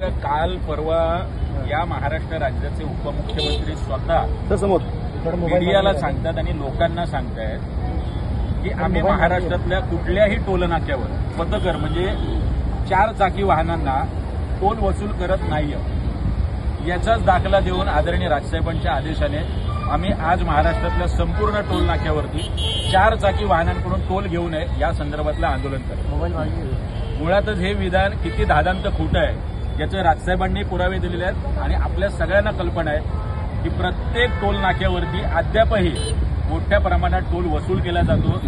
काल परवा या महाराष्ट्र राज्याचे उपमुख्यमंत्री स्वतः समोर. मीडियाला सांगतात आणि लोकांना सांगतायत की आम्ही महाराष्ट्रातल्या कुठल्याही टोलनाक्यावर पथकर म्हणजे चार चाकी वाहनांना टोल वसूल करत नाहीये. याचाच दाखला देऊन आदरणीय राजसाहेबांच्या आदेशाने आम्ही आज महाराष्ट्रातल्या संपूर्ण टोल नाक्यावरती चार चाकी वाहनांकडून टोल घेऊ नये या संदर्भातलं आंदोलन करतो मुळातच हे विधान किती धादांत खोटं आहे. याचे राजसाहेबांनी पुरावे दिलेले आहेत आणि आपल्या सगळ्यांना कल्पना आहे की प्रत्येक टोल नाक्यावरती अद्यापही मोठ्या प्रमाणात टोल वसूल केला जातो.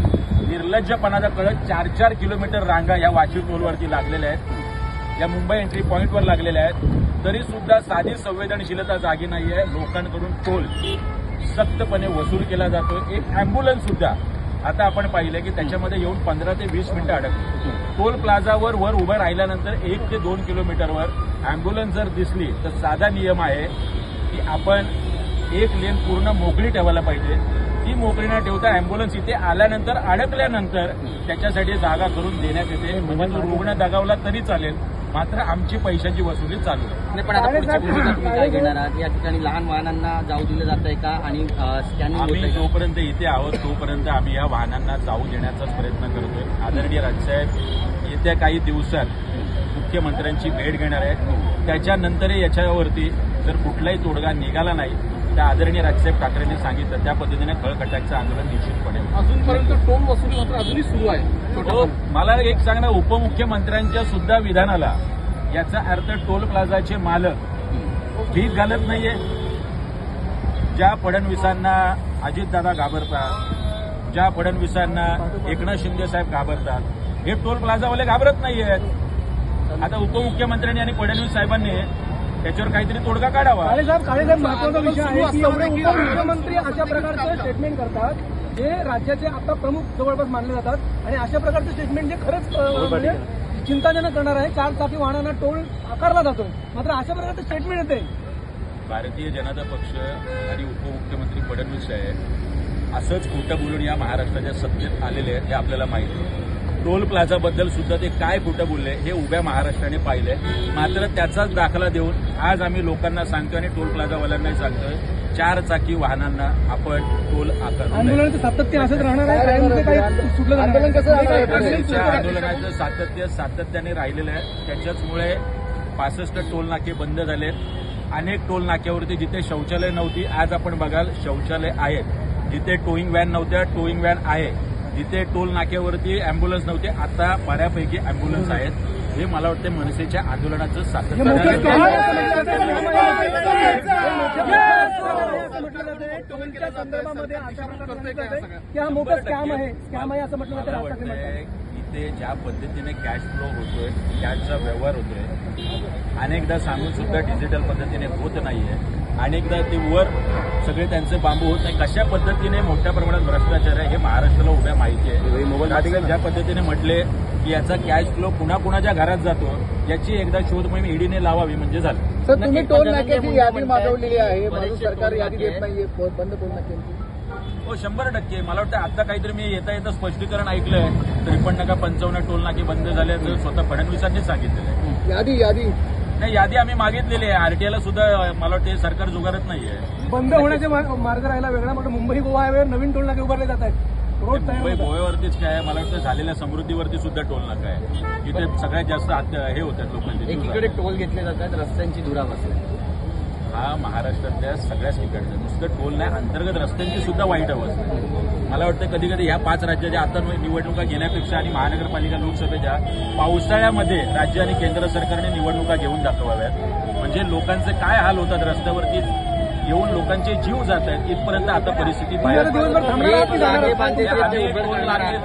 निर्लज्जपणाचा कळत चार चार किलोमीटर रांगा या वाशिम टोलवरती लागलेल्या आहेत. या मुंबई एंट्री पॉईंटवर लागलेल्या आहेत. तरी सुद्धा साधी संवेदनशीलता जागी नाहीये. लोकांकडून टोल सक्तपणे वसूल केला जातो एक अँब्युलन्स सुद्धा आता आपण पाहिलं की त्याच्यामध्ये येऊन पंधरा ते वीस मिनिटं अडकली. टोल प्लाझावर वर उभं राहिल्यानंतर एक ते दोन किलोमीटरवर अँब्युलन्स जर दिसली तर साधा नियम आहे की आपण एक लेन पूर्ण मोकळी ठेवायला पाहिजे. ती मोकळी न ठेवता अँब्युलन्स इथे आल्यानंतर अडकल्यानंतर त्याच्यासाठी जागा करून देण्यात येते. म्हणजे रुग्ण दगावला तरी चालेल. मात्र आमची पैशाची वसुली चालू आहे. नाही पण आता पुढच्या भूमिका तुम्ही काय घेणार आहात? या ठिकाणी लहान वाहनांना जाऊ दिलं जात आहे का? आणि आम्ही? जोपर्यंत इथे आहोत तोपर्यंत आम्ही या वाहनांना जाऊ देण्याचाच प्रयत्न करतोय. आदरणीय राजसाहेब येत्या काही दिवसात मुख्यमंत्र्यांची भेट घेणार आहेत. त्याच्यानंतरही याच्यावरती जर कुठलाही तोडगा निघाला नाही तर आदरणीय राजसाहेब ठाकरेंनी सांगितलं त्या पद्धतीने खळखटाकचं आंदोलन निश्चितपणे. अजूनपर्यंत टोल वसुली मात्र अजूनही सुरू आहे. तो मला एक सांगणं उपमुख्यमंत्र्यांच्या सुद्धा विधानाला याचा अर्थ टोल प्लाझाचे मालक भीक घालत नाहीये. ज्या फडणवीसांना अजितदादा घाबरतात ज्या फडणवीसांना एकनाथ शिंदे साहेब घाबरतात हे टोल प्लाझावाले घाबरत नाहीयेत. आता उपमुख्यमंत्र्यांनी आणि फडणवीस साहेबांनी त्याच्यावर काहीतरी तोडगा काढावा. काळेसाहेब काळेसाहेब महत्त्वाचा विषय आहे की एवढे उपमुख्यमंत्री अशा प्रकारचे स्टेटमेंट करतात जे राज्याचे आता प्रमुख जवळपास मानले जातात. आणि अशा प्रकारचे स्टेटमेंट जे खरंच म्हणजे चिंताजनक करणार आहे. चार चाकी वाहनांना टोल आकारला जातोय. मात्र अशा प्रकारचे स्टेटमेंट येते. भारतीय जनता पक्ष आणि उपमुख्यमंत्री फडणवीस साहेब असंच खोटं बोलून या महाराष्ट्राच्या सत्तेत आलेले आहेत हे आपल्याला माहिती आहे. टोल प्लाझाबद्दल सुद्धा ते काय खोटं बोलले हे उभ्या महाराष्ट्राने पाहिलंय. मात्र त्याचाच दाखला देऊन आज आम्ही लोकांना सांगतोय आणि टोल प्लाझावाल्यांनाही सांगतोय चार चाकी वाहनांना आपण टोल सातत्य असंच राहणार आहे? जाणार आंदोलन कसं राहणार आहे? नाही. त्यांच्या आंदोलनाचं सातत्य सातत्याने राहिलेलं आहे. त्याच्याचमुळे पासष्ट टोल नाके बंद झालेत. अनेक टोल नाक्यावरती जिथे शौचालय नव्हती आज आपण बघाल शौचालय आहेत. जिथे टोईंग व्हॅन नव्हत्या टोईंग व्हॅन आहे. जिथे टोल नाक्यावरती अँब्युलन्स नव्हते आता बऱ्यापैकी अँब्युलन्स आहेत. हे मला वाटतं मनसेच्या आंदोलनाचं हे सातत्य. हे हा इथे ज्या पद्धतीने कॅश फ्लो होतोय कॅशचा व्यवहार होतोय अनेकदा सांगून सुद्धा डिजिटल पद्धतीने होत नाहीये. अनेकदा ते वर सगळे त्यांचे बांबू होत नाही. कशा पद्धतीने मोठ्या प्रमाणात भ्रष्टाचार आहे हे महाराष्ट्राला उभ्या माहिती आहे. मोबाईल ज्या पद्धतीने म्हटले की याचा कॅश फ्लो कुणा कुणाच्या घरात जातो याची एकदा शोध मोहीम ईडीने लावावी म्हणजे झालं. सर तुम्ही टोल नाक्याची यादी मागवलेली आहे. सरकार यादी देत नाहीये. बंद टोल नाक्यांची हो शंभर टक्के. मला वाटतं आता काहीतरी मी येता येता स्पष्टीकरण ऐकलंय. त्रेपन्न का पंचावन्न टोल नाके बंद झाल्याचं स्वतः फडणवीसांनी सांगितलेलं आहे. यादी यादी. नाही यादी आम्ही मागितलेली आहे. आरटीआयला सुद्धा मला वाटतं सरकार जुगारत नाहीये. बंद होण्याचे मार्ग राहिला वेगळा. मात्र मुंबई गोवा हायवेवर नवीन टोल नाके उभारले जात आहेत. रोड तयार मुंबई. गोव्यावरतीच काय आहे? मला वाटतं झालेल्या समृद्धीवरती सुद्धा टोल नाका आहे जिथे सगळ्यात जास्त हे होतात लोकांचे एकीकडे. टोल घेतले जातात रस्त्यांची धुरा बसल्या महाराष्ट्रातल्या सगळ्याच ठिकाणचा नुसतं टोल नाही अंतर्गत रस्त्यांची सुद्धा वाईट अवस्था. आहे. मला वाटतं कधी कधी ह्या पाच राज्याच्या आता निवडणुका घेण्यापेक्षा आणि महानगरपालिका लोकसभेच्या पावसाळ्यामध्ये राज्य आणि केंद्र सरकारने निवडणुका घेऊन दाखवाव्यात. म्हणजे लोकांचे काय हाल होतात रस्त्यावरती? येऊन लोकांचे जीव जात आहेत. इथपर्यंत आता परिस्थिती बाहेर.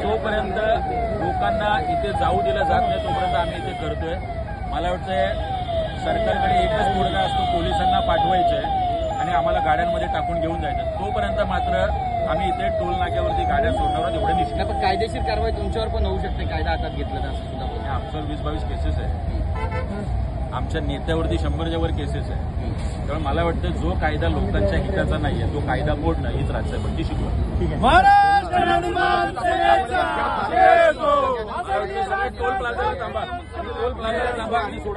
जोपर्यंत लोकांना इथे जाऊ दिलं जात नाही तोपर्यंत आम्ही इथे करतोय. मला वाटतंय सरकारकडे पाठवायचे आणि आम्हाला गाड्यांमध्ये टाकून घेऊन जायचं. तोपर्यंत मात्र आम्ही इथे टोल नाक्यावरती गाड्या सोडणार आहोत एवढे निश्चित. नाही पण कायदेशीर कारवाई तुमच्यावर पण होऊ शकते कायदा हातात घेतला तर असं सुद्धा बोलतात. आमच्यावर वीस बावीस केसेस आहे आमच्या नेत्यावरती शंभरच्या वर केसेस आहे त्यामुळे मला वाटतं जो कायदा लोकांच्या हिताचा नाहीये तो कायदा मोडणं हीच राज्यभरची शिकवण. टोल प्लाझाला थांबा. टोल प्लाझाला थांबा आणि सोडा.